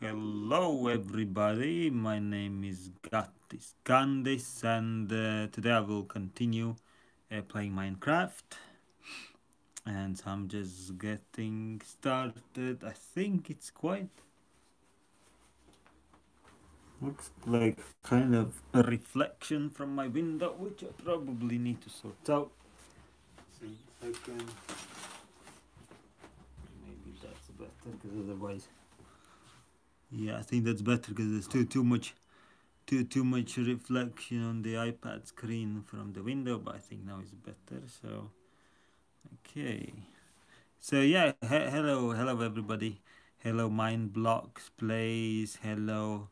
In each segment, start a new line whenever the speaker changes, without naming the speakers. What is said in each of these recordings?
Hello, everybody. My name is Gatis Kandis, and uh, today I will continue uh, playing Minecraft. And I'm just getting started. I think it's quite looks like kind of a reflection from my window, which I probably need to sort out. See if I can. Maybe that's better because otherwise. Yeah, I think that's better because there's too too much too too much reflection on the iPad screen from the window, but I think now it's better. So okay. So yeah, he hello hello everybody. Hello Mind Blocks Plays. Hello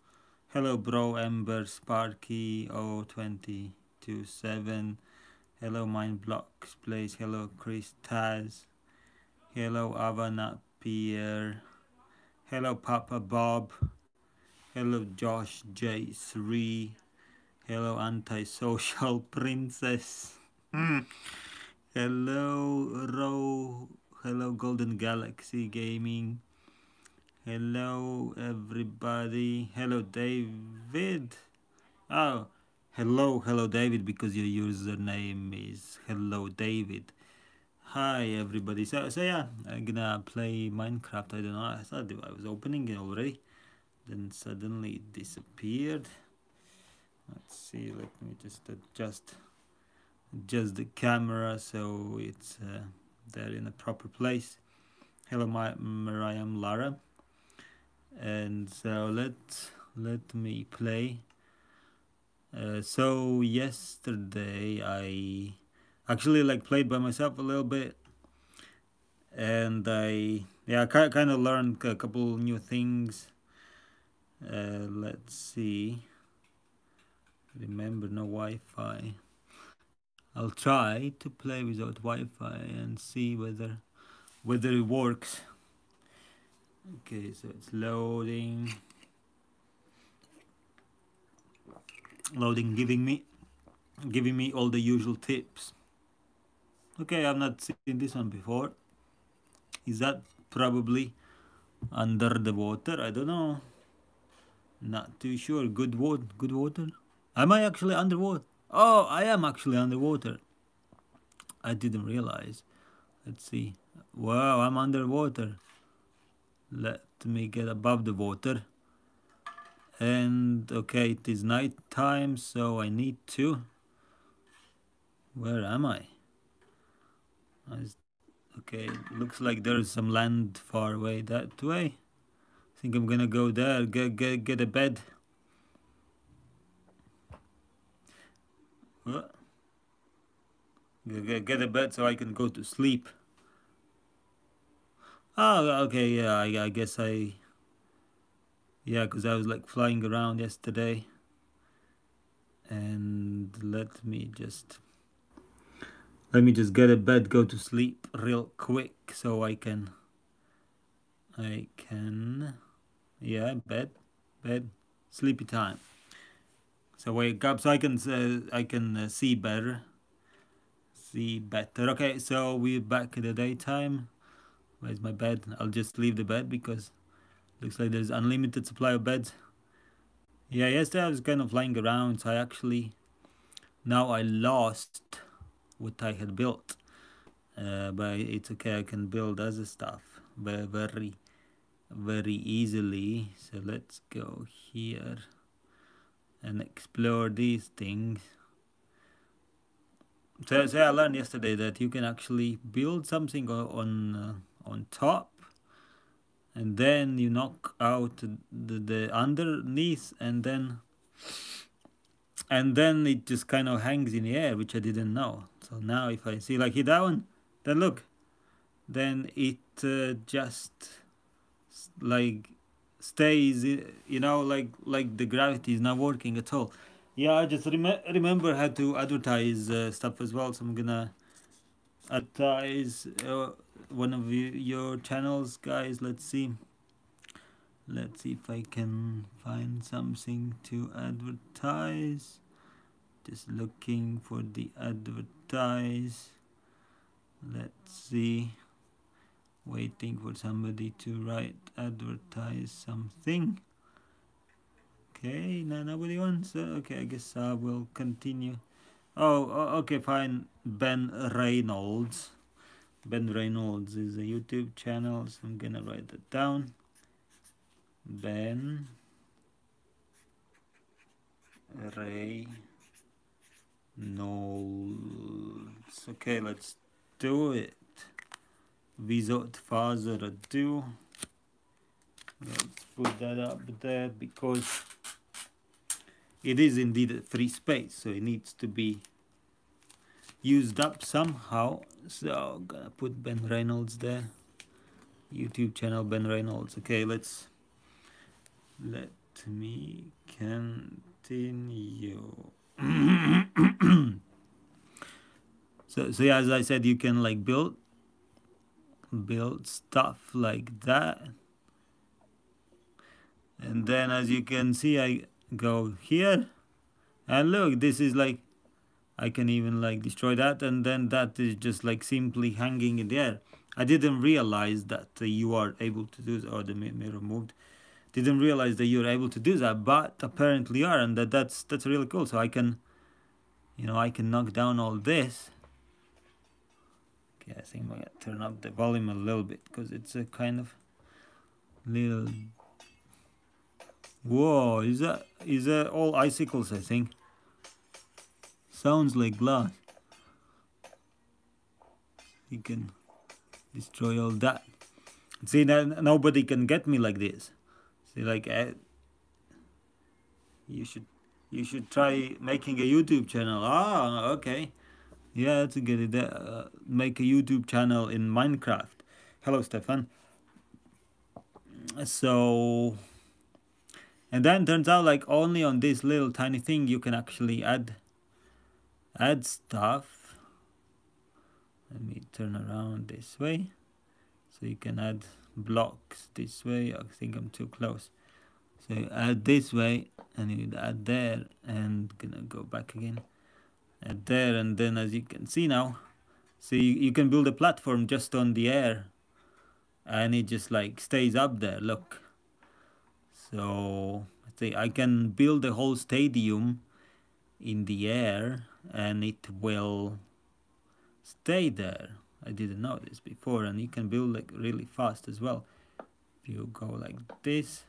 hello bro Ember Sparky 0227. Hello Mind Blocks Plays. Hello Chris Taz. Hello Avana Pierre. Hello, Papa Bob. Hello, Josh J3. Hello, Antisocial Princess. Hmm. Hello, Ro. Hello, Golden Galaxy Gaming. Hello, everybody. Hello, David. Oh, hello, hello, David, because your username is Hello, David. Hi everybody. So so yeah, I'm gonna play Minecraft. I don't know. I thought I was opening it already, then suddenly it disappeared. Let's see. Let me just adjust adjust the camera so it's uh, there in a proper place. Hello, my Mariah, I'm Lara, and so let let me play. Uh, so yesterday I actually like played by myself a little bit. And I yeah I kind of learned a couple new things. Uh, let's see. Remember no Wi-Fi. I'll try to play without Wi-Fi and see whether whether it works. Okay so it's loading. Loading giving me giving me all the usual tips Okay, I've not seen this one before. Is that probably under the water? I don't know. Not too sure. Good water. Good water. Am I actually underwater? Oh, I am actually underwater. I didn't realize. Let's see. Wow, I'm underwater. Let me get above the water. And okay, it is night time, so I need to. Where am I? Okay, looks like there's some land far away that way. I think I'm gonna go there, get get get a bed. What? Get, get a bed so I can go to sleep. Oh, okay, yeah, I, I guess I... Yeah, because I was like flying around yesterday. And let me just let me just get a bed go to sleep real quick so I can I can yeah bed bed sleepy time. So wake up so I can uh, I can uh, see better see better. Okay so we're back in the daytime. Where's my bed? I'll just leave the bed because looks like there's unlimited supply of beds. Yeah yesterday I was kind of lying around so I actually now I lost what I had built uh, but it's okay I can build other stuff very very easily. So let's go here and explore these things. So, so I learned yesterday that you can actually build something on uh, on top and then you knock out the, the underneath and then and then it just kind of hangs in the air which I didn't know so now if I see like that one then look. Then it uh, just like stays you know like like the gravity is not working at all. Yeah I just rem remember how to advertise uh, stuff as well. So I'm gonna advertise uh, one of your channels guys. Let's see. Let's see if I can find something to advertise just looking for the advertise. Let's see. Waiting for somebody to write advertise something. Okay no, nobody wants uh, okay I guess I will continue. Oh okay fine. Ben Reynolds. Ben Reynolds is a YouTube channel so I'm gonna write that down. Ben Reynolds okay let's do it. Without further ado let's put that up there because it is indeed a free space so it needs to be used up somehow. So I'm gonna put Ben Reynolds there. YouTube channel Ben Reynolds. Okay let's let me continue so so yeah as I said you can like build build stuff like that. And then as you can see I go here. And look this is like I can even like destroy that. And then that is just like simply hanging in the air. I didn't realize that you are able to do that or the mirror moved. Didn't realize that you're able to do that but apparently are and that that's that's really cool. So I can you know I can knock down all this okay I think I'm gonna turn up the volume a little bit because it's a kind of little whoa is that is that all icicles I think sounds like glass you can destroy all that see now nobody can get me like this see like uh, you should you should try making a YouTube channel. Ah, okay. Yeah, that's a good idea. Uh, make a YouTube channel in Minecraft. Hello, Stefan. So, and then turns out like only on this little tiny thing you can actually add add stuff. Let me turn around this way. So you can add blocks this way. I think I'm too close. So add this way and you add there and gonna go back again. There and then as you can see now, so you, can build a platform just on the air and it just like stays up there, look. So I say I can build a whole stadium in the air and it will stay there. I didn't know this before and you can build like really fast as well. If you go like this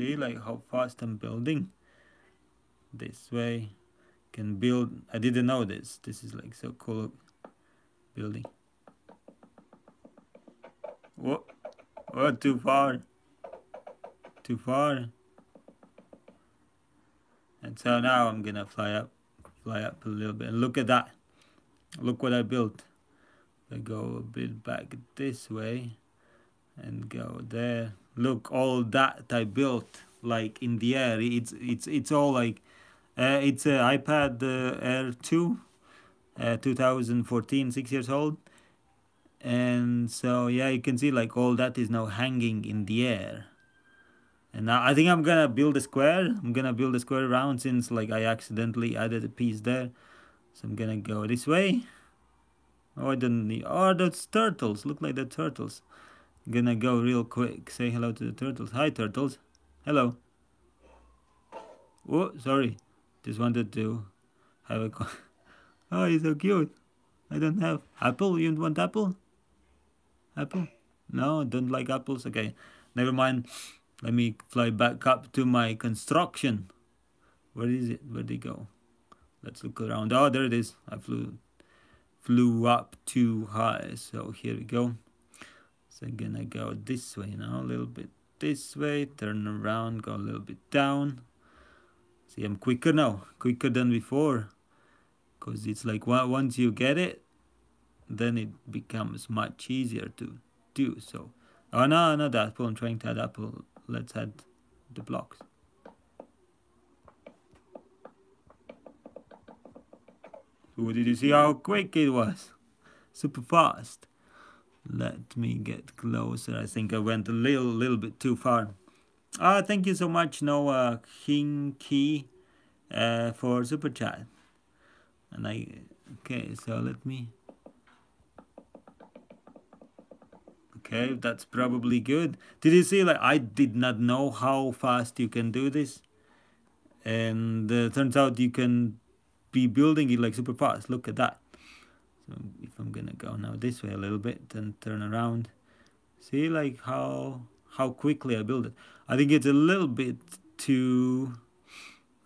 see like how fast I'm building this way can build I didn't know this this is like so cool building. What what too far too far. And so now I'm gonna fly up fly up a little bit. And look at that look what I built. I go a bit back this way and go there. Look all that I built like in the air it's it's it's all like it's an iPad uh, Air 2 uh, 2014 six years old and so yeah you can see like all that is now hanging in the air and now I think I'm gonna build a square I'm gonna build a square around since like I accidentally added a piece there so I'm gonna go this way oh I didn't need oh those turtles look like the turtles gonna go real quick. Say hello to the turtles. Hi, turtles. Hello. Oh, sorry. Just wanted to have a. oh, he's so cute. I don't have apple. You want apple? Apple? No, don't like apples. Okay, never mind. Let me fly back up to my construction. Where is it? Where'd it go? Let's look around. Oh, there it is. I flew flew up too high. So here we go. So I'm gonna go this way now, a little bit this way, turn around, go a little bit down. See, I'm quicker now, quicker than before. Because it's like once you get it, then it becomes much easier to do so. Oh no, not apple, I'm trying to add apple. Let's add the blocks. Did you see how quick it was? Super fast. Let me get closer. I think I went a little little bit too far. Ah, thank you so much, Noah Hinky, uh, for super chat. And I okay, so let me Okay, that's probably good. Did you see, like, I did not know how fast you can do this. And uh, turns out you can be building it like super fast. Look at that. So if I'm gonna go now this way a little bit and turn around, see like how how quickly I build it. I think it's a little bit too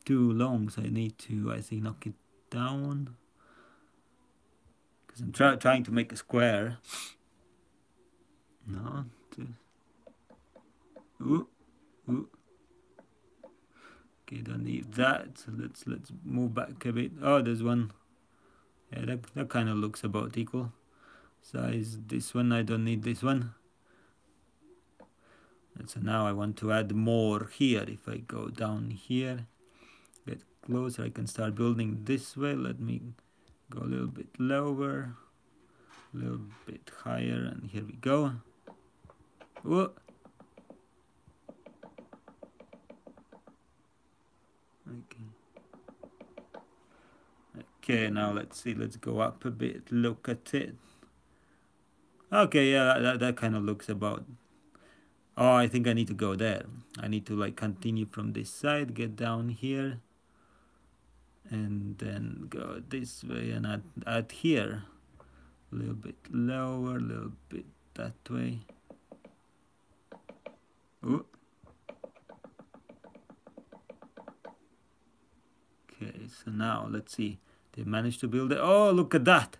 too long, so I need to I think knock it down because I'm try, trying to make a square. No. Ooh, ooh. Okay, don't need that. So let's let's move back a bit. Oh, there's one. Yeah, that that kind of looks about equal size. This one I don't need this one. And so now I want to add more here. If I go down here, get closer, I can start building this way. Let me go a little bit lower, a little bit higher, and here we go. Whoa. Okay. Okay, now let's see, let's go up a bit, look at it. Okay, yeah, that, that, that kind of looks about oh I think I need to go there. I need to like continue from this side get down here and then go this way and add, add here. A little bit lower a little bit that way. Ooh. okay so now let's see. They managed to build it. Oh look at that!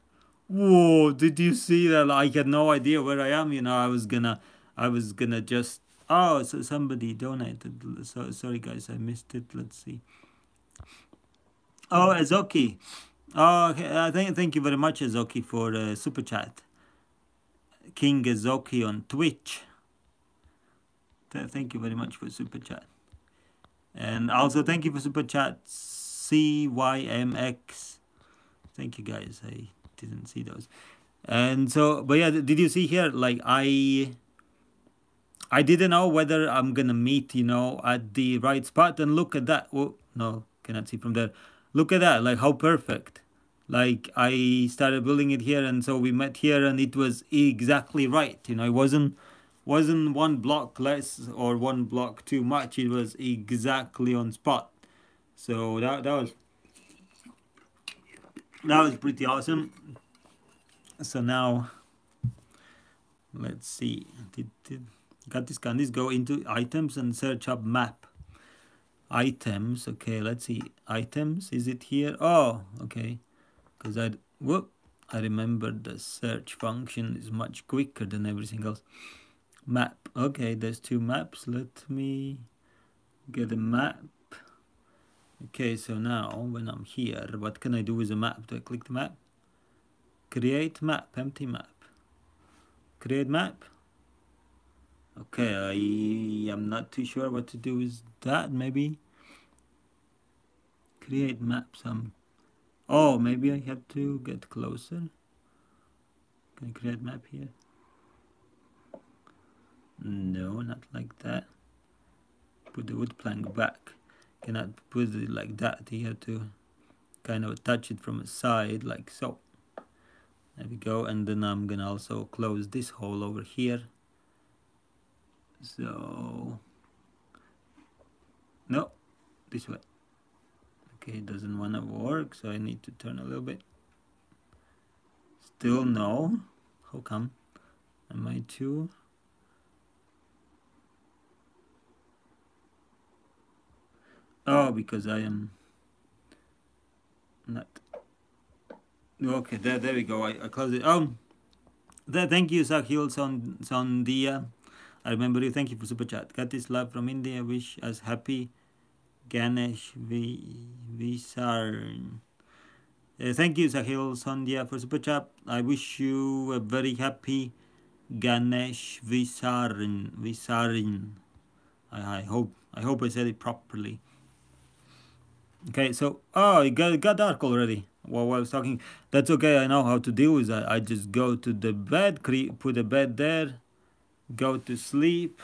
Whoa did you see that? I had no idea where I am you know I was gonna I was gonna just oh so somebody donated so sorry guys I missed it let's see. Oh Azoki. Oh okay. uh, thank, thank you very much Azoki for uh, super chat. King Azoki on Twitch. Th thank you very much for super chat. And also thank you for super chat CYMX thank you guys I didn't see those. And so but yeah did you see here like I I didn't know whether I'm gonna meet, you know, at the right spot. And look at that. Oh no, cannot see from there. Look at that, like how perfect. Like I started building it here, and so we met here, and it was exactly right. You know, it wasn't wasn't one block less or one block too much. It was exactly on spot. So that that was that was pretty awesome. So now let's see. Did did got this can this go into items and search up map? Items okay let's see. Items is it here? Oh okay. Because i whoop i remember the search function is much quicker than everything else. Map okay there's two maps. Let me get a map. Okay so now when i'm here what can i do with the map? Do i click the map? Create map empty map. Create map Okay, I am not too sure what to do with that. Maybe create map some. Um, oh, maybe I have to get closer. Can I create map here? No, not like that. Put the wood plank back. Cannot put it like that. You have to kind of touch it from a side like so. There we go. And then I'm gonna also close this hole over here so no this way. Okay it doesn't want to work so I need to turn a little bit. Still no. How come? Am I too? Oh because I am not. Okay there there we go. I, I close it. Um, oh there, thank you Sahil Son Sondia I remember you. Thank you for super chat. Got this love from India. Wish us happy Ganesh Visarn. Uh, thank you, Sahil Sandhya, for super chat. I wish you a very happy Ganesh Visarin. Visarin. I, I hope I hope I said it properly. Okay, so oh, it got, it got dark already. While I was talking, that's okay. I know how to deal with that. I just go to the bed, put the bed there, go to sleep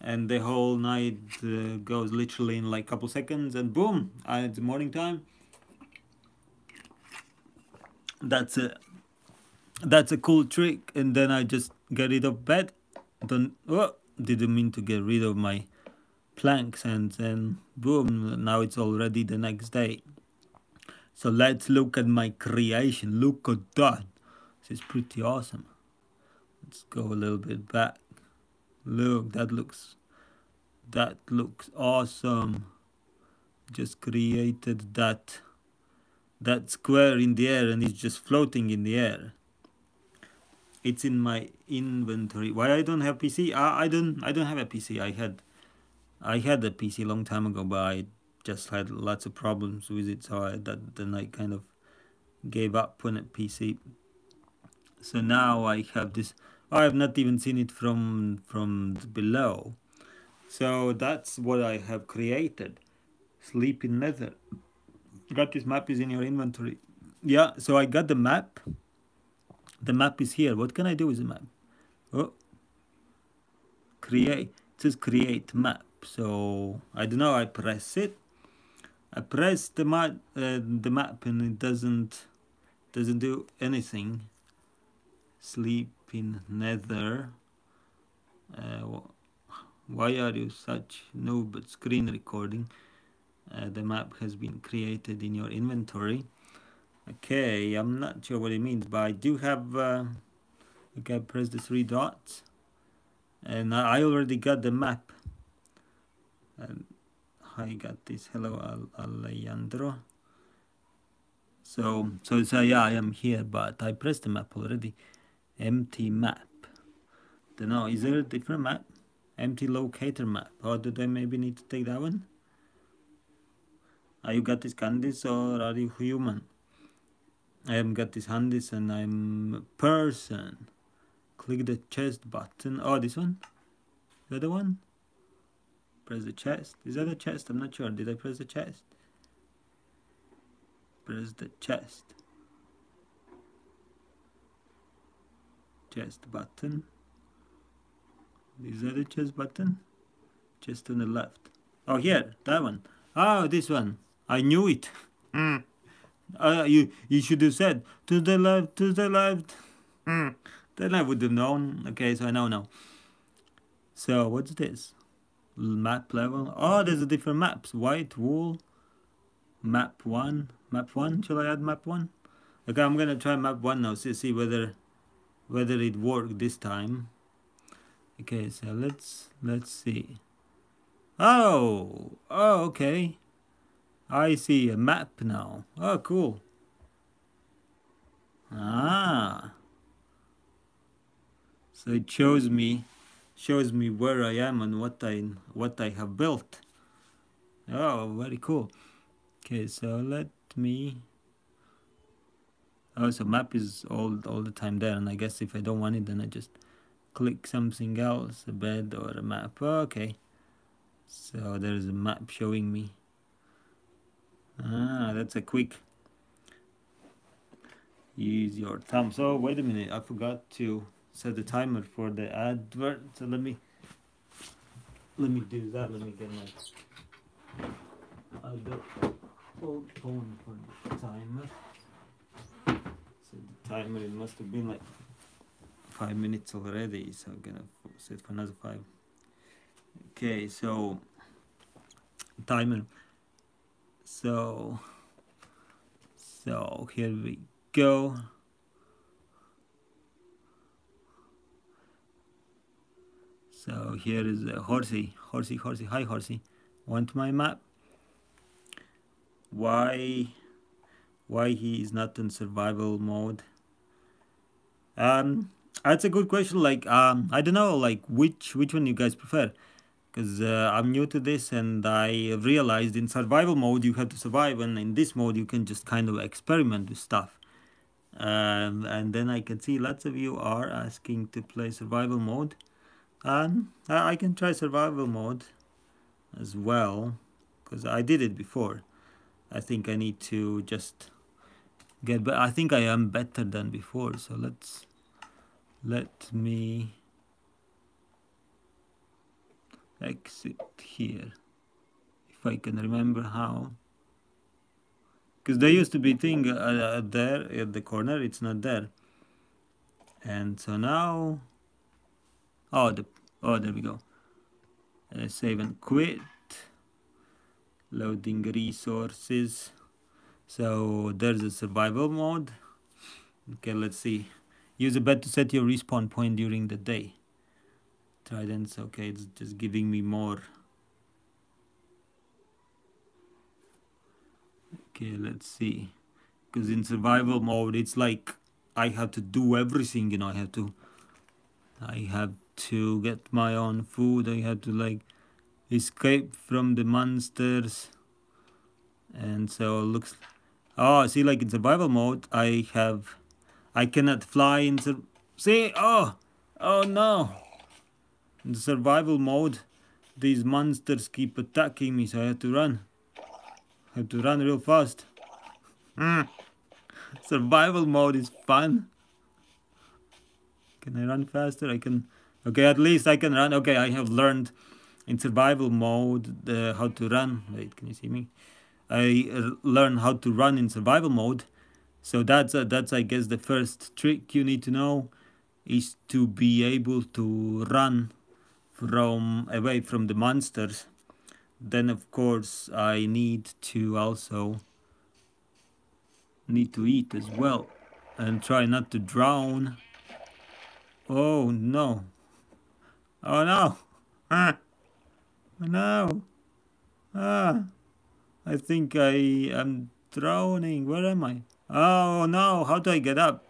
and the whole night uh, goes literally in like a couple seconds and boom uh, it's morning time. That's a that's a cool trick and then I just get rid of bed. Don't oh didn't mean to get rid of my planks and then boom now it's already the next day. So let's look at my creation. Look at that. This is pretty awesome let's go a little bit back. Look that looks that looks awesome. Just created that that square in the air and it's just floating in the air. It's in my inventory. Why i don't have pc I, I don't i don't have a pc i had i had a pc a long time ago but i just had lots of problems with it so i that then i kind of gave up on a pc so now i have this i have not even seen it from from below. So that's what i have created. Sleep in nether. Got this map is in your inventory. Yeah so i got the map. The map is here. What can i do with the map? Oh. Create. It says create map. So i don't know. I press it. I press the map uh, the map and it doesn't doesn't do anything. Sleep in nether. Uh, why are you such noob but screen recording? Uh, the map has been created in your inventory. Okay I'm not sure what it means but I do have uh, okay press the three dots and I already got the map. And I got this. Hello Al Alejandro. So so so yeah I am here but I pressed the map already empty map don't know is there a different map empty locator map or do I maybe need to take that one are you Gatis Kandis or are you human? I am Gatis Kandis and I'm a person. Click the chest button. Oh, this one? The other one? Press the chest. Is that a chest? I'm not sure. Did I press the chest? Press the chest. Chest button. Is that a chest button? Chest on the left. Oh, here. That one. Oh, this one. I knew it. Mm. Uh, you you should have said to the left, to the left. Mm. Then I would have known. Okay, so I know now. So what's this? Map level. Oh, there's a different maps. White wool. Map one. Map one. Shall I add map one? Okay, I'm gonna try map one now. See see whether whether it worked this time. Okay, so let's let's see. Oh, oh, okay. I see a map now. Oh, cool. Ah. So it shows me shows me where I am and what I what I have built. Oh, very cool. Okay, so let me Oh, so map is all all the time there, and I guess if I don't want it, then I just click something else, a bed or a map. Okay. So there's a map showing me Ah, that's a quick use your thumb. So wait a minute, I forgot to set the timer for the advert. So let me let me do that. Let me get my other old phone for the timer. Timer it must have been like five minutes already. So I'm gonna set for another five. Okay, so timer so so here we go so here is a horsey horsey horsey hi horsey want my map why why he is not in survival mode um that's a good question like um i don't know like which which one you guys prefer because uh, I'm new to this and I realized in survival mode you have to survive and in this mode you can just kind of experiment with stuff. Um, and then I can see lots of you are asking to play survival mode. And I can try survival mode as well because I did it before. I think I need to just get but I think I am better than before so let's let me exit here if I can remember how. Because there used to be thing uh, uh, there at the corner it's not there. And so now oh the oh there we go. Uh, save and quit. Loading resources. So there's a survival mode. Okay let's see use a bed to set your respawn point during the day. Tridents okay it's just giving me more. Okay let's see. Because in survival mode it's like I have to do everything you know I have to I have to get my own food I have to like escape from the monsters and so it looks oh see like in survival mode I have I cannot fly in sur see oh oh no. In survival mode these monsters keep attacking me so I have to run. I have to run real fast. Mm. survival mode is fun. Can I run faster? I can okay at least I can run. Okay I have learned in survival mode uh, how to run. Wait can you see me? I uh, learn how to run in survival mode so that's uh, that's I guess the first trick you need to know is to be able to run from away from the monsters. Then of course I need to also need to eat as well and try not to drown. Oh no. Oh no. Ah. no. Ah. I think I am drowning. Where am I oh no. How do I get up?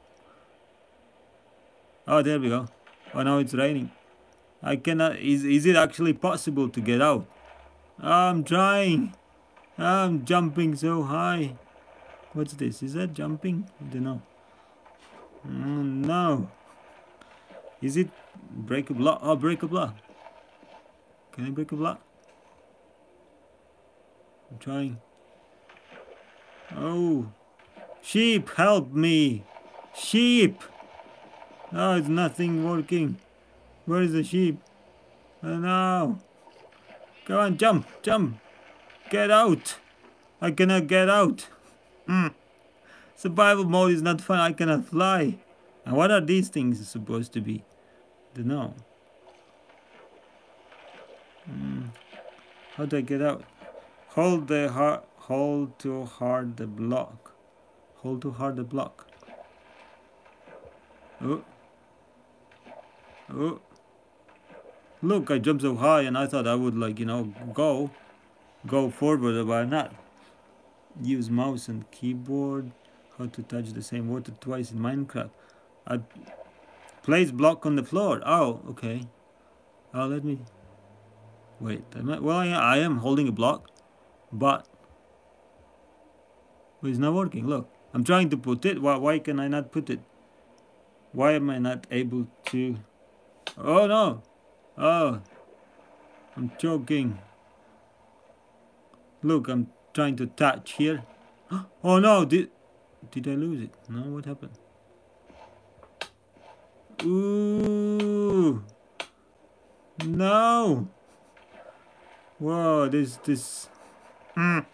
Oh there we go. Oh now it's raining. I cannot is, is it actually possible to get out? I'm trying. I'm jumping so high. What's this? Is that jumping? I don't know. Oh, no. Is it break a block oh break a block can I break a block I'm trying. Oh sheep help me sheep oh it's nothing working where is the sheep? Oh no. Go on, jump, jump. Get out. I cannot get out. Mm. Survival mode is not fun. I cannot fly. And what are these things supposed to be? Know. Mm. How do I get out? Hold the hard, hold too hard the block. Hold too hard the block. Oh. Oh. Look, I jumped so high and I thought I would like, you know, go, go forward, but not. Use mouse and keyboard. How to touch the same water twice in Minecraft. I place block on the floor. Oh, okay. Oh, let me. Wait, am I, well, I, I am holding a block, but it's not working. Look, I'm trying to put it. Why, why can I not put it? Why am I not able to? Oh no! Oh, I'm choking. Look, I'm trying to touch here. Oh no, did did I lose it? No, what happened? Ooh, no. Whoa, this this. Mm.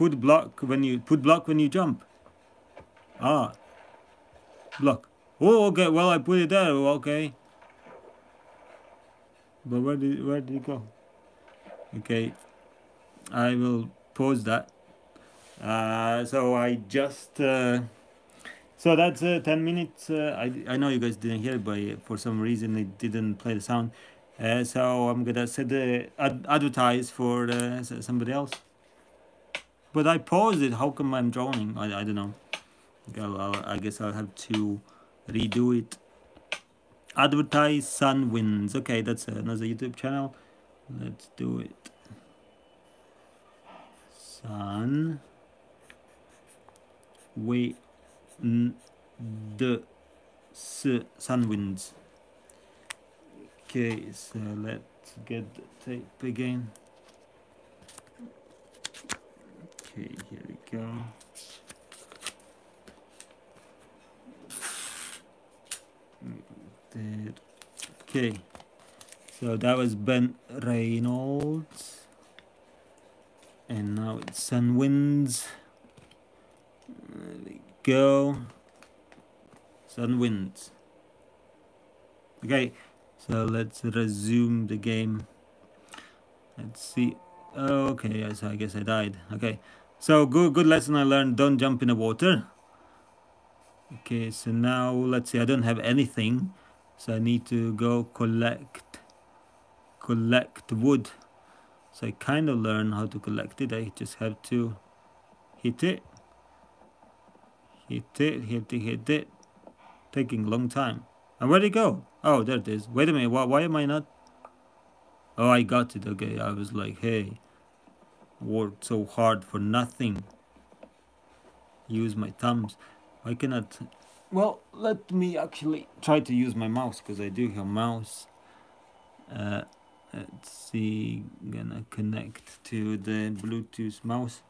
Put block when you put block when you jump. Ah, block. Oh, okay. Well, I put it there. Okay. But where did where did it go? Okay, I will pause that. Uh, so I just uh, so that's uh, 10 minutes. Uh, I, I know you guys didn't hear it, but for some reason it didn't play the sound. Uh, so I'm gonna set the ad advertise for uh, somebody else. But I paused it. How come I'm droning? I, I don't know. I'll, I'll, I guess I'll have to redo it advertise sun winds okay that's another youtube channel let's do it sun we the sun winds okay so let's get the tape again okay here we go Okay, so that was Ben Reynolds, and now it's Sun Winds. There we go. Sun wins. Okay, so let's resume the game. Let's see. Oh, okay, yes, I guess I died. Okay, so good, good lesson I learned. Don't jump in the water. Okay, so now let's see. I don't have anything, so I need to go collect, collect wood. So I kind of learn how to collect it. I just have to hit it, hit it, hit it, hit it. Taking a long time. And where'd it go? Oh, there it is. Wait a minute. Why, why am I not? Oh, I got it. Okay, I was like, hey, worked so hard for nothing. Use my thumbs. I cannot. Well, let me actually try to use my mouse because I do have mouse. Uh, let's see. Gonna connect to the Bluetooth mouse.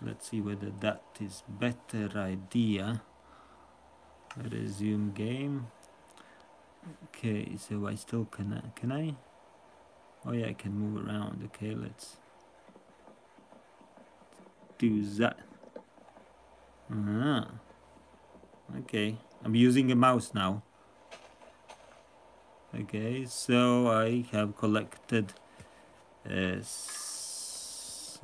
Let's see whether that is better idea. Resume game. Okay, so I still can. Can I? Oh yeah, I can move around. Okay, let's do that. Ah. Okay, I'm using a mouse now. Okay, so I have collected uh,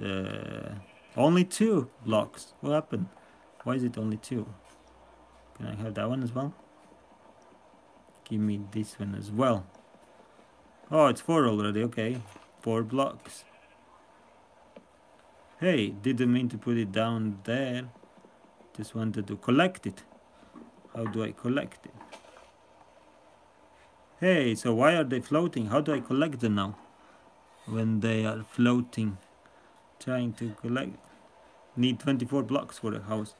uh, only two blocks. What happened? Why is it only two? Can I have that one as well? Give me this one as well. Oh, it's four already. Okay, four blocks. Hey, didn't mean to put it down there. Just wanted to collect it. How do I collect it? Hey, so why are they floating? How do I collect them now? When they are floating. Trying to collect. Need 24 blocks for a house.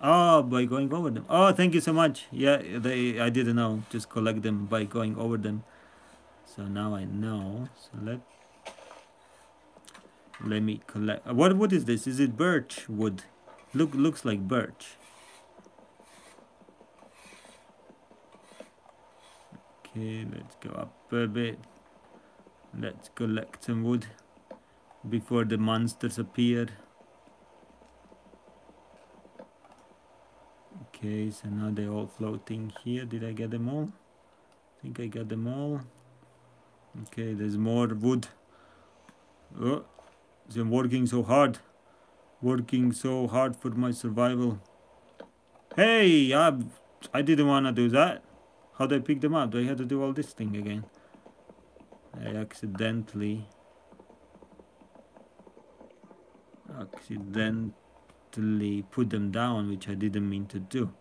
Oh, by going over them. Oh, thank you so much. Yeah, they. I didn't know. Just collect them by going over them. So now I know. So let let me collect. Uh, what wood is this? Is it birch wood? Look, looks like birch. Okay, let's go up a bit. Let's collect some wood before the monsters appear. Okay, so now they're all floating here. Did I get them all? I think I got them all. Okay, there's more wood. Oh, I'm working so hard. Working so hard for my survival. Hey, I, I didn't want to do that. How do I pick them up? Do I have to do all this thing again? I accidentally... Accidentally put them down, which I didn't mean to do.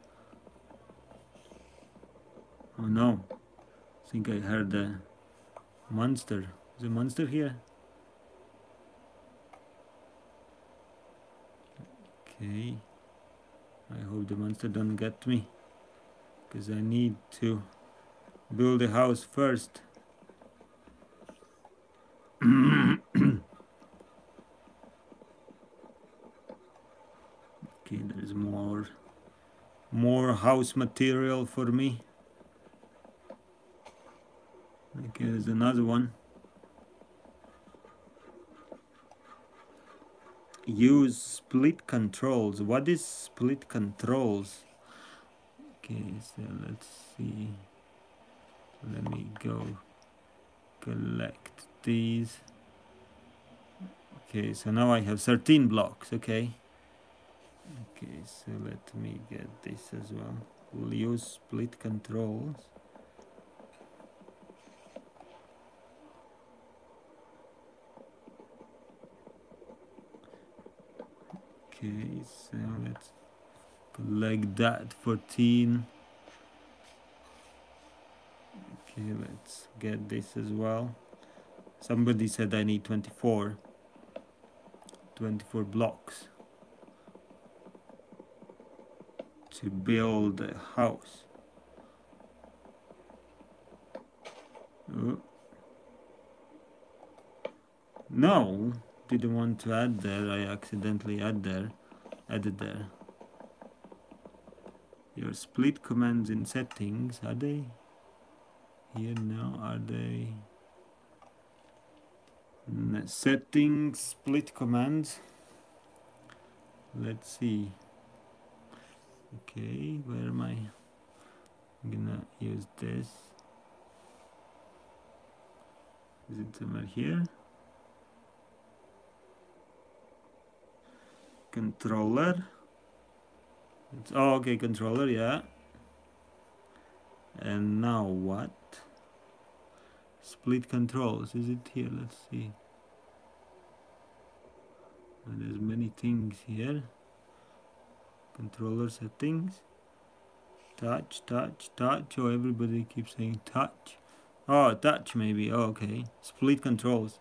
Oh no. I think I heard a monster. Is monster here? Okay. I hope the monster don't get me. Because I need to build a house first. okay there's more more house material for me okay there's another one use split controls. What is split controls? Okay so let's see. Let me go collect these. Okay so now I have 13 blocks okay? Okay, so let me get this as well. We'll use split controls. Okay, so let's like that 14. Okay, let's get this as well. Somebody said I need 24. 24 blocks. to build a house. Oh. No, didn't want to add there. I accidentally add there, added there. Your split commands in settings, are they here now? Are they settings split commands? Let's see. Okay, where am I? I'm gonna use this. Is it somewhere here? Controller. It's, oh, okay, controller, yeah. And now what? Split controls, is it here? Let's see. And there's many things here. Controller settings. Touch, touch, touch. Oh, everybody keeps saying touch. Oh, touch maybe. Oh, okay. Split controls.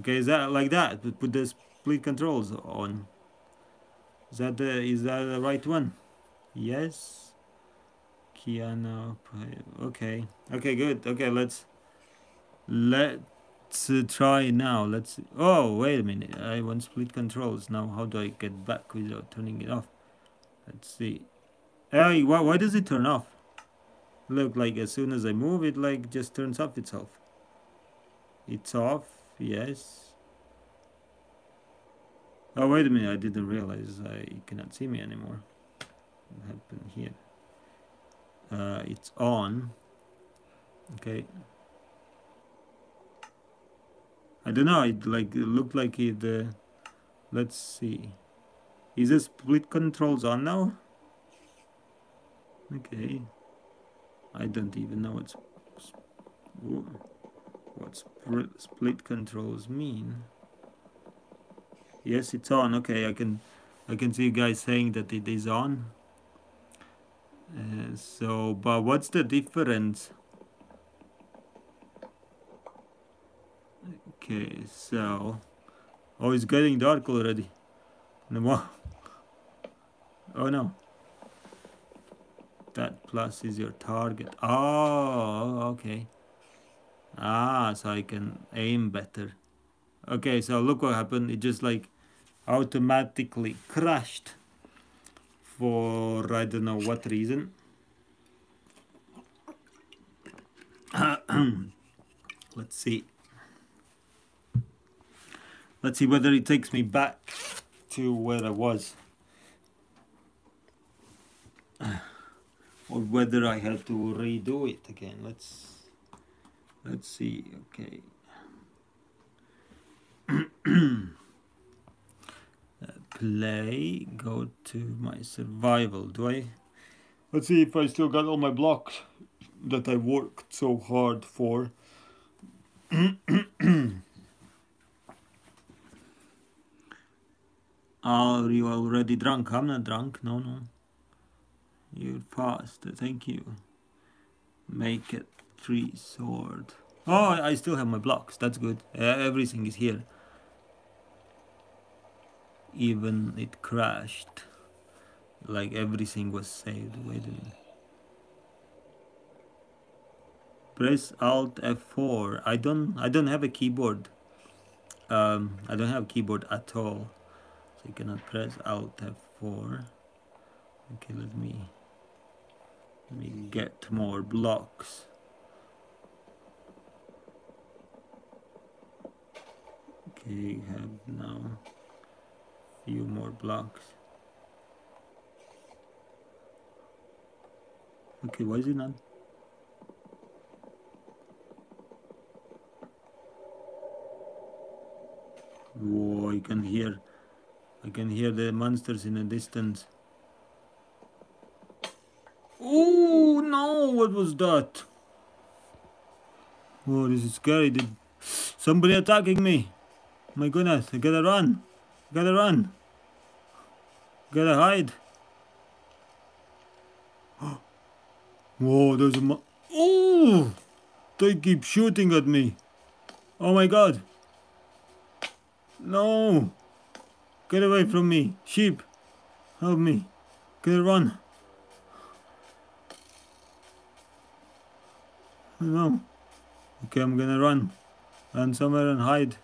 Okay, is that like that? Put the split controls on. Is that the is that the right one? Yes. Kiana. Okay. Okay, good. Okay, let's let's try now. Let's. Oh, wait a minute. I want split controls now. How do I get back without turning it off? Let's see. Hey, why why does it turn off? Look, like as soon as I move it, like just turns off itself. It's off, yes. Oh, wait a minute, I didn't realize I cannot see me anymore. What happened here? Uh, it's on. Okay. I don't know, it like it looked like it, uh, let's see. Is the split controls on now? Okay. I don't even know what's what split controls mean. Yes, it's on. Okay, I can I can see you guys saying that it is on. Uh, so, but what's the difference? Okay, so oh, it's getting dark already. No more. Oh no that plus is your target oh okay ah so I can aim better okay so look what happened it just like automatically crashed for I don't know what reason let's see let's see whether it takes me back to where I was or whether I have to redo it again. Let's let's see. Okay. play. Go to my survival. Do I? Let's see if I still got all my blocks that I worked so hard for. Are you already drunk? I'm not drunk. No, no. You're fast. Thank you. Make it three sword. Oh, I still have my blocks. That's good. everything is here. Even it crashed. Like everything was saved. Wait a minute. Press Alt F4. I don't. I don't have a keyboard. Um, I don't have a keyboard at all. So you cannot press Alt F4. Okay, let me let me get more blocks. Okay, have now few more blocks. Okay, why is it not? Whoa, I can hear I can hear the monsters in the distance. Oh no, what was that? Oh, this is scary. Did somebody attacking me? My goodness, I gotta run. Gotta run. Gotta hide. Whoa, there's a mo- Oh! They keep shooting at me. Oh my god. No. Get away from me. Sheep. Help me. Gotta run. No. Okay, I'm gonna run. Run somewhere and hide.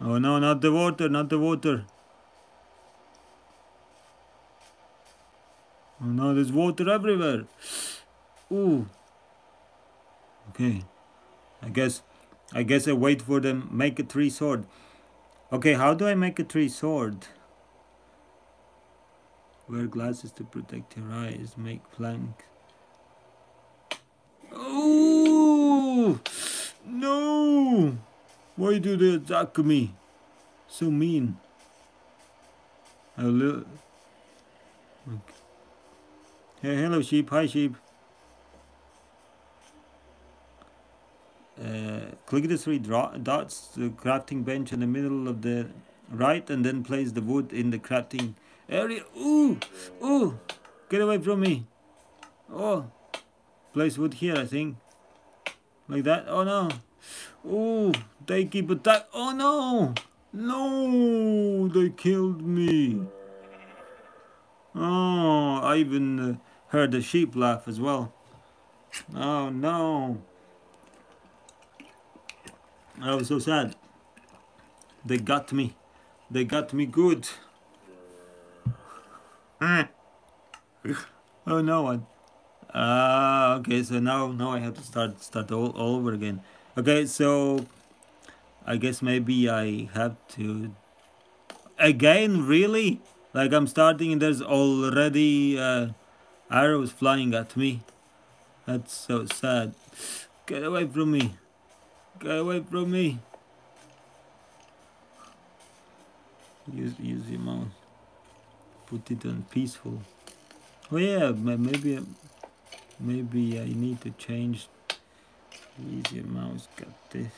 Oh no, not the water, not the water. Oh no, there's water everywhere. Ooh. Okay. I guess I guess I wait for them make a tree sword. Okay, how do I make a tree sword? Wear glasses to protect your eyes. Make planks. Oh no! Why do they attack me? So mean. A little. Okay. Hey, hello sheep. Hi sheep. Uh, click the three dots, the crafting bench in the middle of the right, and then place the wood in the crafting area. Ooh, ooh, get away from me. Oh, place wood here, I think. Like that. Oh no. Ooh, they keep attack. Oh no. No, they killed me. Oh, I even uh, heard the sheep laugh as well. Oh no. I was so sad. They got me. They got me good. oh no one. Ah, uh, okay. So now, now I have to start start all, all over again. Okay, so I guess maybe I have to again. Really? Like I'm starting and there's already uh, arrows flying at me. That's so sad. Get away from me. Get away from me. Use, use your mouse. Put it on peaceful. Oh yeah, maybe maybe I need to change. Your mouse. Got this.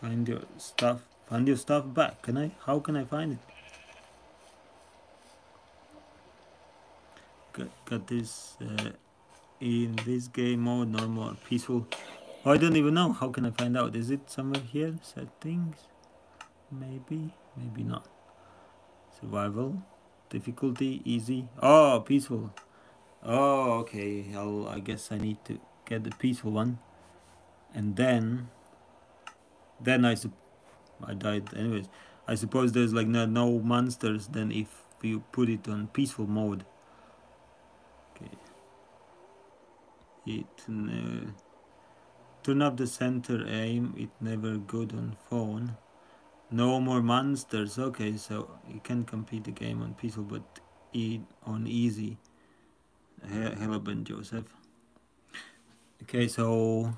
Find your stuff. Find your stuff back. Can I? How can I find it? Got, got this. Uh, in this game mode normal peaceful oh, I don't even know how can I find out is it somewhere here settings maybe maybe not survival difficulty easy oh peaceful oh okay I'll, I guess I need to get the peaceful one. And then then I I died anyways. I suppose there's like no, no monsters then if you put it on peaceful mode. Okay. it turn up the center aim it never good on phone. No more monsters okay so you can complete the game on peaceful but it on easy hello ben joseph okay so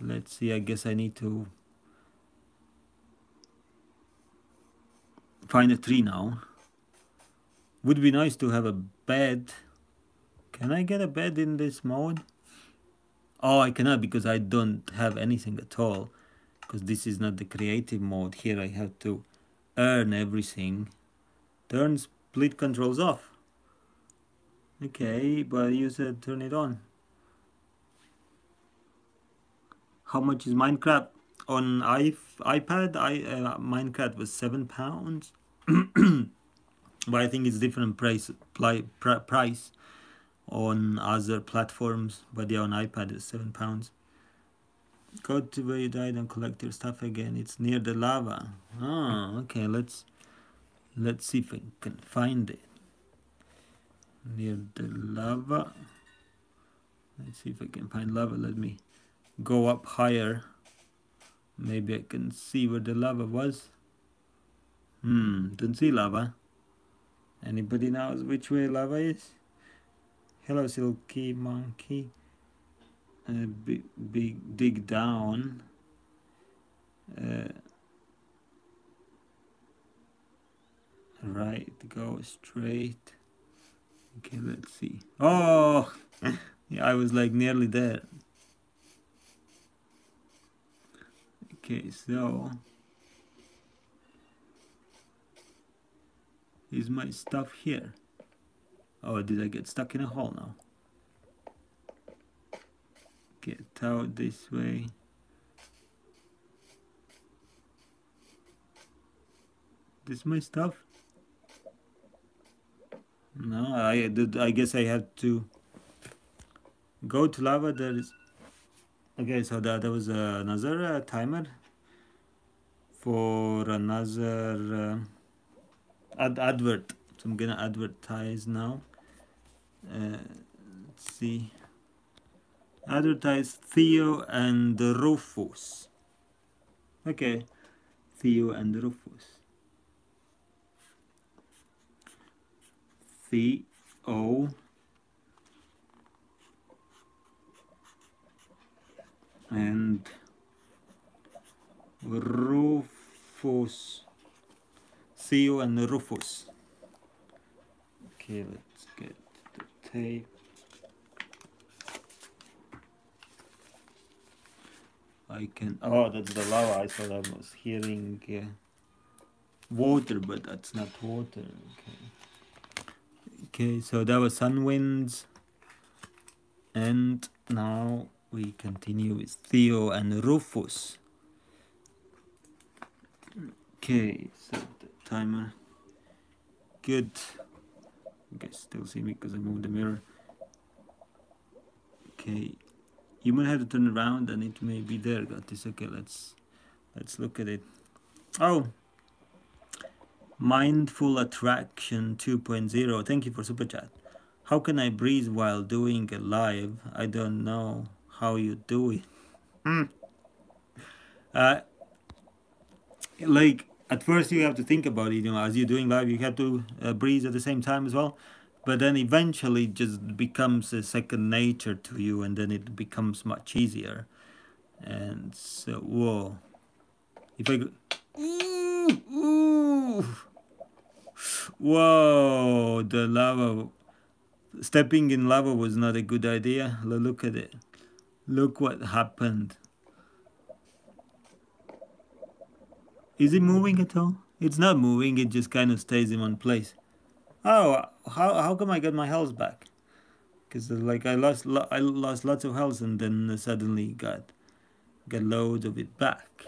let's see i guess i need to find a tree now would be nice to have a bed can I get a bed in this mode? Oh, I cannot because I don't have anything at all. Because this is not the creative mode. Here I have to earn everything. Turn split controls off. Okay, but you said turn it on. How much is Minecraft? On iPad, I, uh, Minecraft was seven pounds. but I think it's different price, price on other platforms, but yeah, on iPad it's seven pounds. Go to where you died and collect your stuff again. It's near the lava. Oh, okay. Let's let's see if I can find it. Near the lava. Let's see if I can find lava. Let me go up higher. Maybe I can see where the lava was. Hmm, don't see lava. Anybody knows which way lava is? Hello, Silky Monkey. Uh, big, big dig down. Uh, right, go straight. Okay, let's see. Oh, yeah, I was like nearly there. Okay, so is my stuff here? Oh, did I get stuck in a hole now? Get out this way. This is my stuff? No, I did. I guess I have to go to lava. There is. Okay, so that there was another uh, timer for another uh, ad advert. So I'm gonna advertise now uh, let's see advertise Theo and Rufus okay Theo and Rufus. Theo and Rufus. Theo and Rufus. Okay, let's get the tape. I can. Oh, that's the lava. I thought I was hearing uh, water, but that's not water. Okay. Okay, so that was sun winds, and now we continue with Theo and Rufus. Okay, so the timer. Good. You guys still see me because I moved the mirror. Okay, you might have to turn around and it may be there. Got this. Okay, let's let's look at it. Oh, mindful attraction 2.0. Thank you for super chat. How can I breathe while doing a live? I don't know how you do it. Mm. Uh, like at first you have to think about it. You know, as you're doing live, you have to uh, breathe at the same time as well. But then eventually, it just becomes a second nature to you, and then it becomes much easier. And so, whoa! If I go, ooh, ooh, whoa! The lava, stepping in lava was not a good idea. Look at it. Look what happened. Is it moving at all? It's not moving, it just kind of stays in one place. Oh, how, how come I get my health back? Because uh, like I lost lo I lost lots of health and then uh, suddenly got got loads of it back.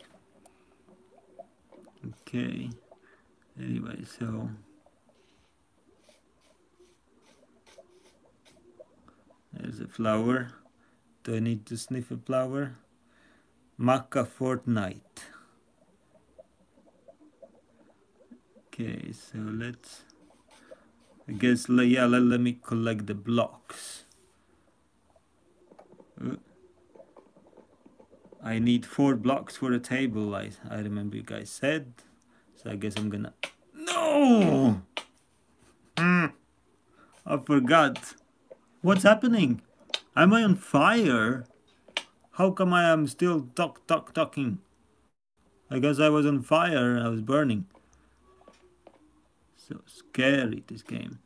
Okay. Anyway, so there's a flower. Do I need to sniff a flower? Maca Fortnite. Okay, so let's, I guess, yeah, let, let me collect the blocks. Uh, I need four blocks for a table, I, I remember you guys said. So I guess I'm gonna, no! Mm, I forgot. What's happening? Am I on fire? How come I am still talk, talk, talking? I guess I was on fire I was burning. So scary, this game.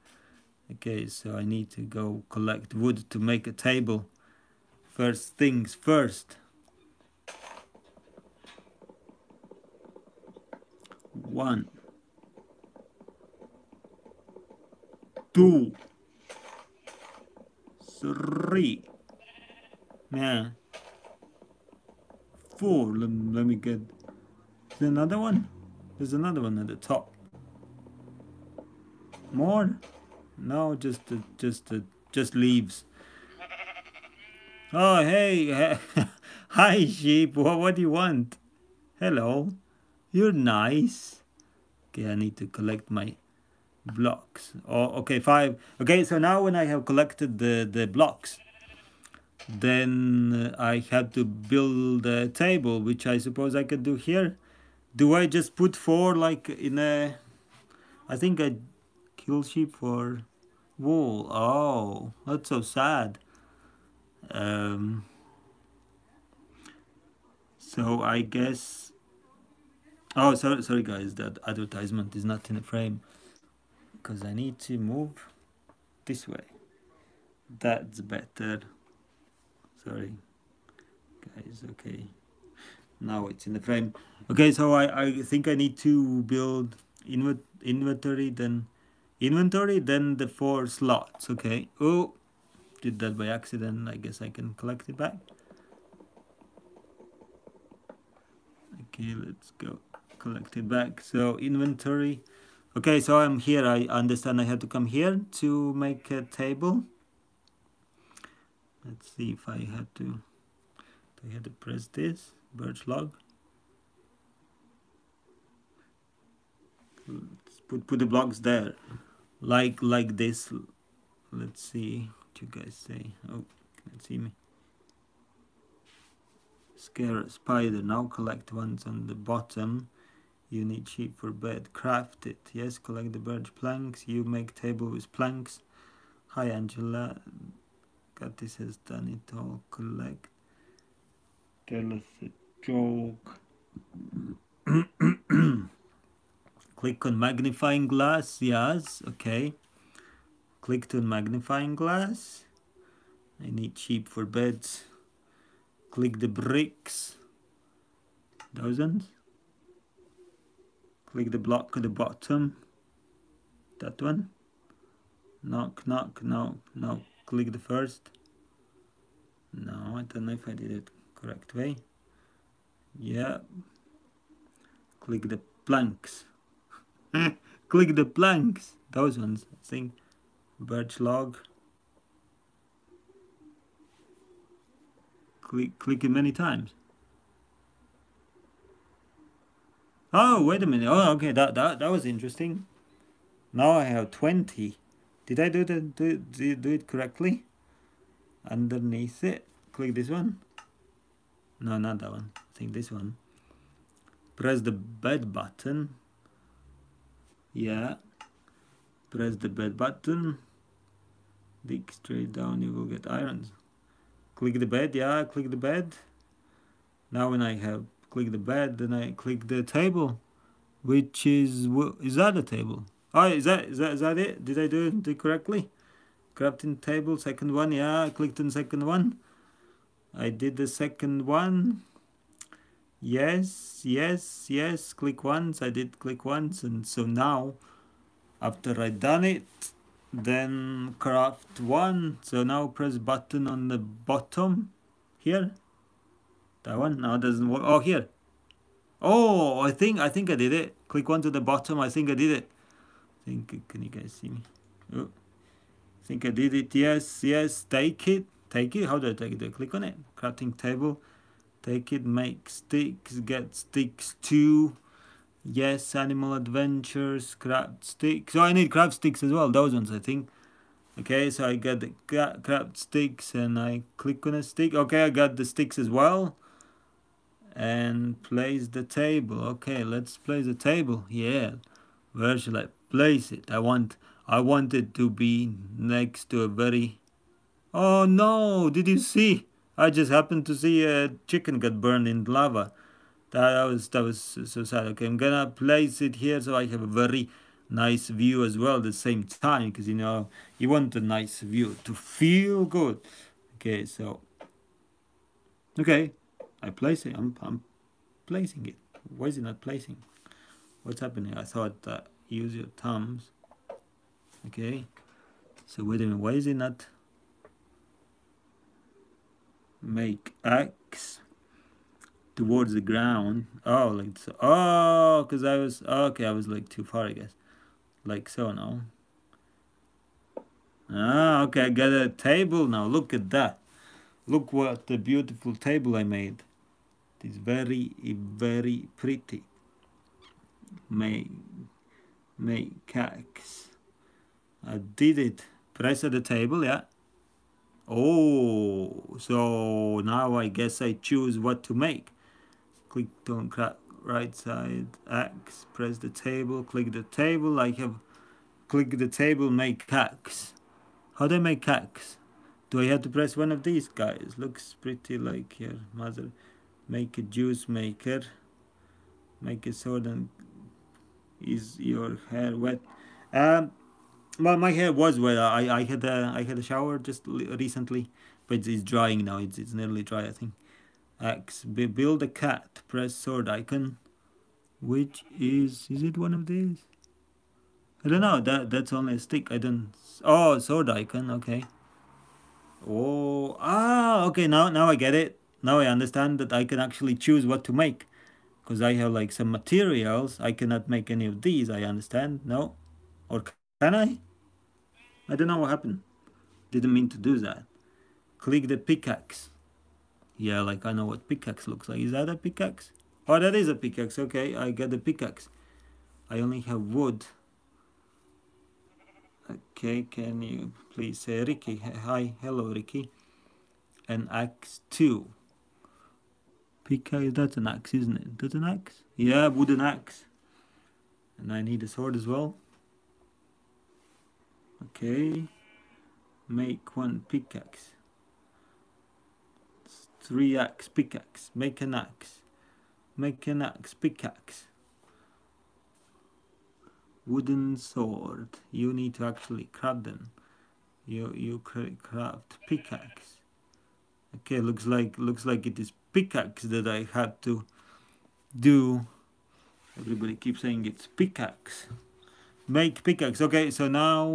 Okay, so I need to go collect wood to make a table. First things first. One. Two three. Yeah. Four. Let, let me get. Another one? There's another one at the top. More? No, just the, just the, just leaves. Oh, hey, hi sheep. What, what do you want? Hello. You're nice. Okay, I need to collect my blocks. Oh, okay, five. Okay, so now when I have collected the, the blocks, then I have to build a table, which I suppose I could do here. Do I just put four like in a... I think I kill sheep for wool. Oh, that's so sad. Um, so I guess... Oh, sorry, sorry guys, that advertisement is not in the frame because I need to move this way. That's better. Sorry. Guys okay. Now it's in the frame. Okay so I, I think I need to build inv inventory then inventory then the four slots okay? Oh did that by accident. I guess I can collect it back. Okay let's go collect it back. So inventory Okay, so I'm here. I understand I had to come here to make a table. Let's see if I had to, I had to press this, birch log. Let's put, put the blocks there, like, like this. Let's see what you guys say. Oh, can't see me. Scare spider. Now collect ones on the bottom You need sheep for bed. Craft it. Yes, collect the birch planks. You make table with planks. Hi, Angela. Curtis has done it all. Collect. Tell us a joke. Click on magnifying glass. Yes, okay. Click on magnifying glass. I need sheep for beds. Click the bricks. Thousands. Click the block at the bottom. That one. Knock, knock, no, no. Click the first. No, I don't know if I did it correct way. Yeah. Click the planks. Click the planks. Those ones, I think. Birch log. Click, click it many times. Oh, wait a minute. Oh, okay, that, that, that was interesting. Now I have 20. Did I do, the, do, do, do it correctly? Underneath it, click this one. No, not that one. I think this one. Press the bed button. Yeah. Press the bed button. Dig straight down, you will get irons. Click the bed, yeah, click the bed. Now when I have click the bed, then I click the table, which is, is that the table? Oh, is that, is that, is that it? Did I do it correctly? Crafting table, second one, yeah, I clicked on second one. I did the second one. Yes, yes, yes, click once, I did click once, and so now, after I done it, then craft one, so now press button on the bottom, here, that one, now doesn't work, oh here, oh, I think, I think I did it, click one to the bottom, I think I did it, I think, can you guys see me, oh, I think I did it, yes, yes, take it, take it, how do I take it, I click on it, crafting table, Take it, make sticks, get sticks too. Yes, animal adventures, craft sticks. So I need craft sticks as well. Those ones, I think. Okay, so I got the craft sticks and I click on a stick. Okay, I got the sticks as well. And place the table. Okay, let's place the table. Yeah. Where should I place it? I want I want it to be next to a very Oh no, did you see? I just happened to see a chicken got burned in lava. That was that was so sad. Okay, I'm gonna place it here so I have a very nice view as well at the same time because you know you want a nice view to feel good. Okay, so okay, I place it. I'm I'm placing it. Why is it not placing? What's happening? I thought uh, use your thumbs. Okay, so wait a minute. Why is it not? make X towards the ground. Oh, like so. Oh, because I was, okay, I was like too far, I guess. Like so now. Ah, okay, I got a table now. Look at that. Look what a beautiful table I made. It's very, very pretty. Make, make I did it. Press at the table, yeah. Oh, so now I guess I choose what to make. Click on right side X, press the table, click the table. I have click the table, make cakes. How do I make X? Do I have to press one of these guys? Looks pretty like your mother. Make a juice maker. Make a sword and is your hair wet? Um, well, my hair was wet. I, I had a I had a shower just recently, but it's drying now. It's it's nearly dry. I think. X build a cat. Press sword icon. Which is is it one of these? I don't know. That that's only a stick. I don't. Oh, sword icon. Okay. Oh ah okay. Now now I get it. Now I understand that I can actually choose what to make, because I have like some materials. I cannot make any of these. I understand. No, or can I? I don't know what happened. Didn't mean to do that. Click the pickaxe. Yeah, like I know what pickaxe looks like. Is that a pickaxe? Oh, that is a pickaxe. Okay, I get the pickaxe. I only have wood. Okay, can you please say Ricky? Hi, hello Ricky. An axe too. Pickaxe, that's an axe, isn't it? That's an axe? Yeah, wooden axe. And I need a sword as well. Okay. Make one pickaxe. Three axe pickaxe. Make an axe. Make an axe pickaxe. Wooden sword. You need to actually craft them. You you craft pickaxe. Okay, looks like looks like it is pickaxe that I had to do. Everybody keeps saying it's pickaxe. Make pickaxe. Okay, so now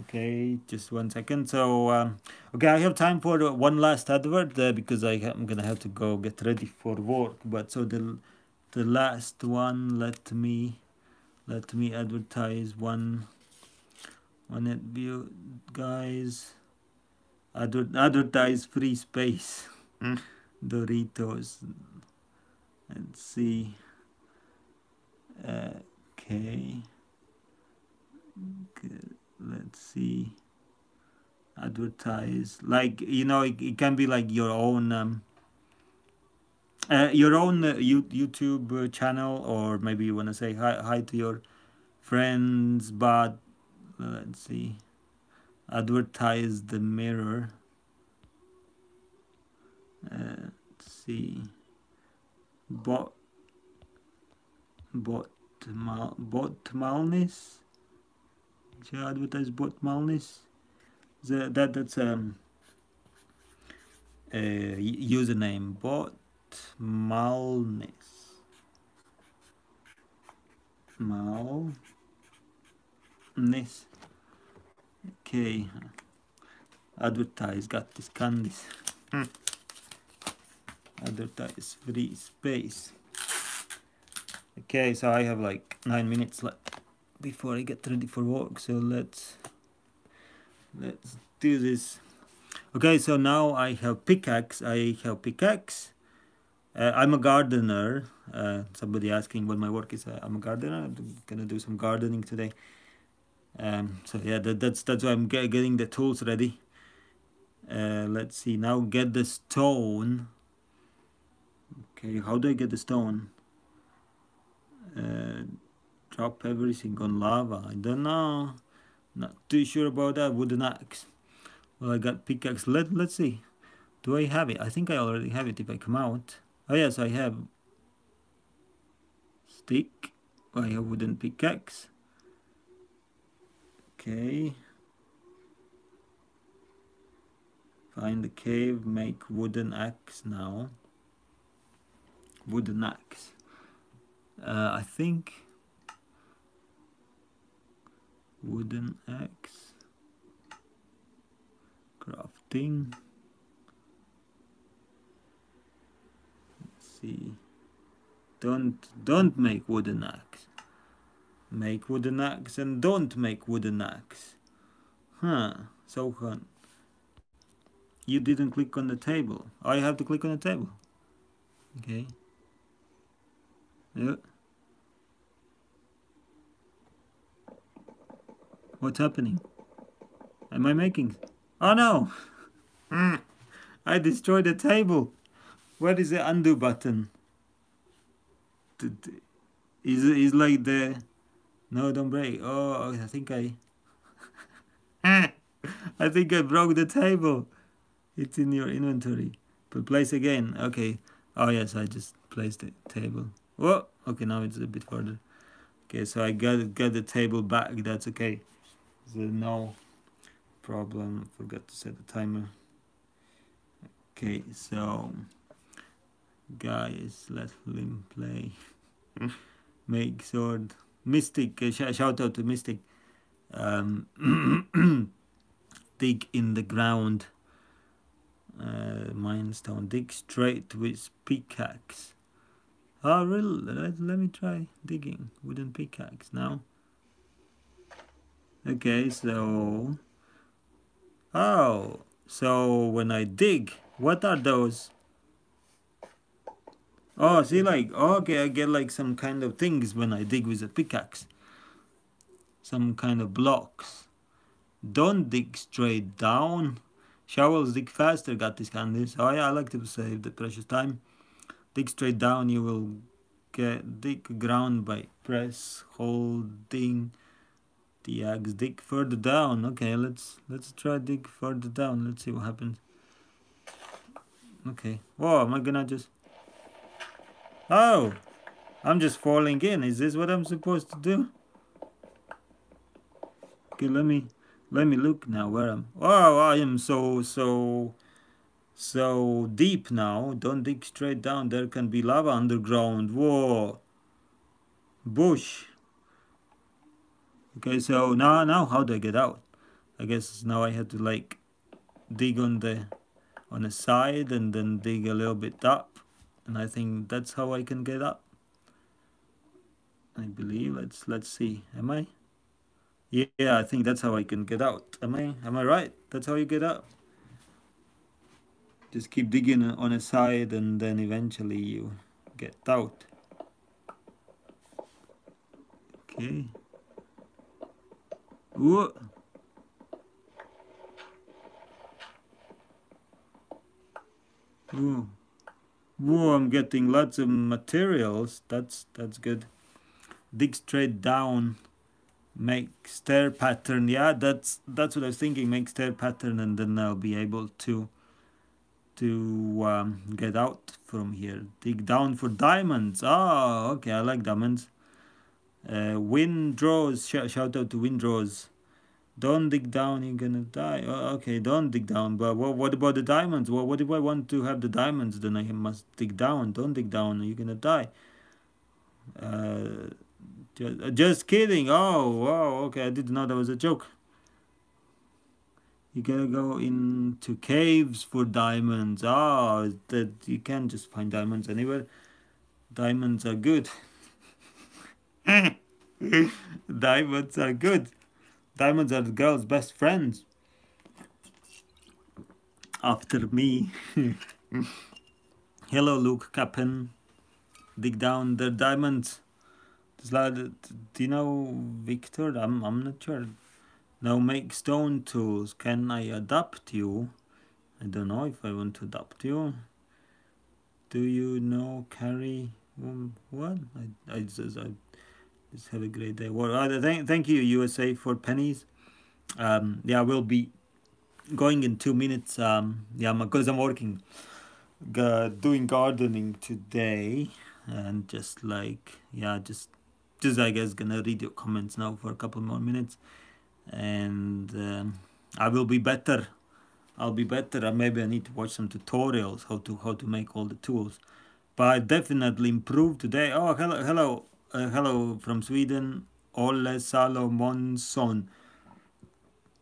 okay just one second so um, okay i have time for one last advert uh, because i am gonna have to go get ready for work but so the the last one let me let me advertise one one at view guys. Adver advertise free space. Mm. doritos. Let's see. Okay. Good. Let's see. Advertise. Like you know it, it can be like your own um, uh, your own uh, YouTube uh, channel or maybe you want to say hi, hi to your friends but let's see advertise the mirror. Uh, let's see. Bot bot mal, bot malness? Should advertise bot malness? The, that that's um a username bot malness. Malness. Okay. Advertise got this candies hmm. advertise free space. Okay so I have like nine minutes left before I get ready for work so let's let's do this. Okay so now I have pickaxe I have pickaxe uh, I'm a gardener uh, somebody asking what my work is uh, I'm a gardener I'm gonna do some gardening today um, so yeah that, that's that's why I'm get, getting the tools ready uh, let's see now get the stone okay how do I get the stone uh, drop everything on lava. I don't know. Not too sure about that wooden axe. Well, I got pickaxe. Let, let's see. Do I have it? I think I already have it if I come out. Oh, yes, I have. Stick. I have wooden pickaxe. Okay. Find the cave, make wooden axe now. Wooden axe. Uh, I think wooden axe crafting see don't don't make wooden axe. Make wooden axe and don't make wooden axe. Huh so you didn't click on the table. I have to click on the table. Okay. Yeah. What's happening? Am I making... Oh no! I destroyed the table. Where is the undo button? Is is like the... No, don't break. Oh, I think I... I think I broke the table. It's in your inventory. But place again. Okay. Oh yes, I just placed the table. Oh, okay, now it's a bit further. Okay, so I got got the table back. That's okay the no problem forgot to set the timer okay so guys let him play. Make sword. Mystic uh, sh shout out to mystic. Um, dig in the ground. Uh, stone dig straight with pickaxe. Oh really? Let, let me try digging wooden pickaxe now. Okay, so... Oh, so when I dig, what are those? Oh, see, like, okay, I get like some kind of things when I dig with a pickaxe. Some kind of blocks. Don't dig straight down. Shovels dig faster, got this candies. Oh yeah, I like to save the precious time. Dig straight down, you will uh, dig ground by press holding the axe. Dig further down. Okay, let's let's try dig further down. Let's see what happens. Okay. Whoa, am I gonna just... Oh! I'm just falling in. Is this what I'm supposed to do? Okay, let me let me look now where I'm. Oh, I am so so so deep now. Don't dig straight down. There can be lava underground. Whoa. Bush. Okay, so now now how do I get out? I guess now I have to like dig on the on the side and then dig a little bit up and I think that's how I can get up. I believe let's let's see am I? Yeah, I think that's how I can get out. Am I am I right? That's how you get out just keep digging on a side and then eventually you get out. Okay. Whoa. Ooh. Whoa, I'm getting lots of materials. That's that's good. Dig straight down. Make stair pattern. Yeah, that's that's what I was thinking. Make stair pattern, and then I'll be able to to um, get out from here. Dig down for diamonds. Oh, okay. I like diamonds. Uh, draws. Sh shout out to Windrose. Don't dig down, you're gonna die. Oh, okay, don't dig down. But what, what about the diamonds? Well, what if I want to have the diamonds? Then I must dig down. Don't dig down, you're gonna die. Uh, just, uh, just kidding. Oh, wow. Okay, I didn't know that was a joke. You gotta go into caves for diamonds. Oh, that you can't just find diamonds anywhere. Diamonds are good. diamonds are good. Diamonds are the girl's best friends. After me. Hello, Luke Capin. Dig down the diamonds. Do you know Victor? I'm, I'm not sure. Now make stone tools. Can I adopt you? I don't know if I want to adopt you. Do you know Carrie? Um, what? I, I, I just have a great day. Well, uh, thank, thank you, USA, for pennies. Um, yeah, we'll be going in two minutes. Um, yeah, because I'm working, uh, doing gardening today, and just like yeah, just just I guess gonna read your comments now for a couple more minutes, and um, I will be better. I'll be better. Uh, maybe I need to watch some tutorials how to how to make all the tools, but I definitely improved today. Oh, hello, hello, uh, hello from Sweden, Ole Salomonsson.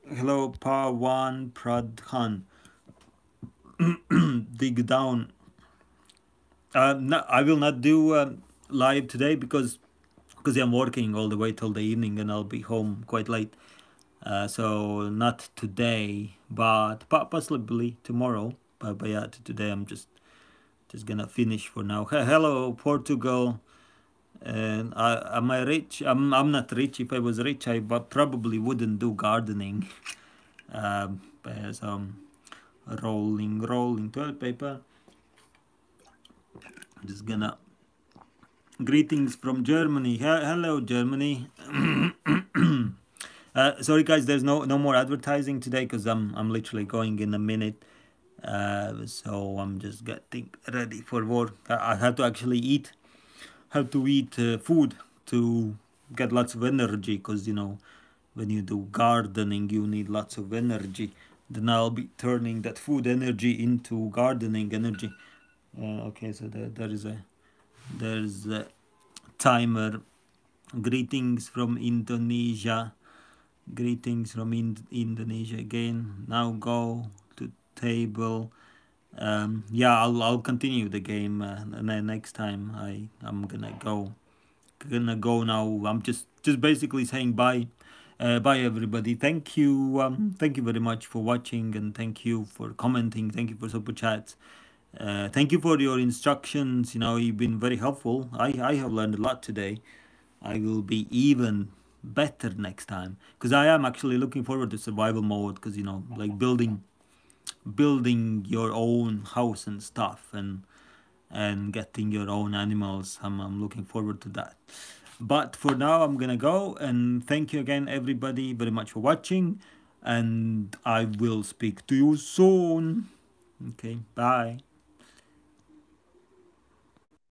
Hello, Pawan Pradhan. Dig down. Uh, no, I will not do uh, live today because because I'm working all the way till the evening and I'll be home quite late. Uh, so not today, but possibly tomorrow. But, but yeah, today I'm just just gonna finish for now. Hello, Portugal and I, am I rich? I'm, I'm not rich. If I was rich, I probably wouldn't do gardening. um, some rolling, rolling toilet paper. I'm just gonna. Greetings from Germany. He hello, Germany. uh, sorry, guys. There's no no more advertising today because I'm I'm literally going in a minute. Uh, so I'm just getting ready for work. I, I have to actually eat how to eat uh, food to get lots of energy because you know when you do gardening you need lots of energy. Then I'll be turning that food energy into gardening energy. Uh, okay so there, there is a there's a timer. Greetings from Indonesia. Greetings from in Indonesia again. Now go to table um, yeah, I'll I'll continue the game uh, next time. I I'm gonna go, gonna go now. I'm just just basically saying bye, uh, bye everybody. Thank you, um, thank you very much for watching and thank you for commenting. Thank you for super chats. Uh, thank you for your instructions. You know, you've been very helpful. I I have learned a lot today. I will be even better next time because I am actually looking forward to survival mode because you know like building building your own house and stuff and and getting your own animals. I'm, I'm looking forward to that. But for now, I'm gonna go and thank you again, everybody, very much for watching. And I will speak to you soon. Okay, bye.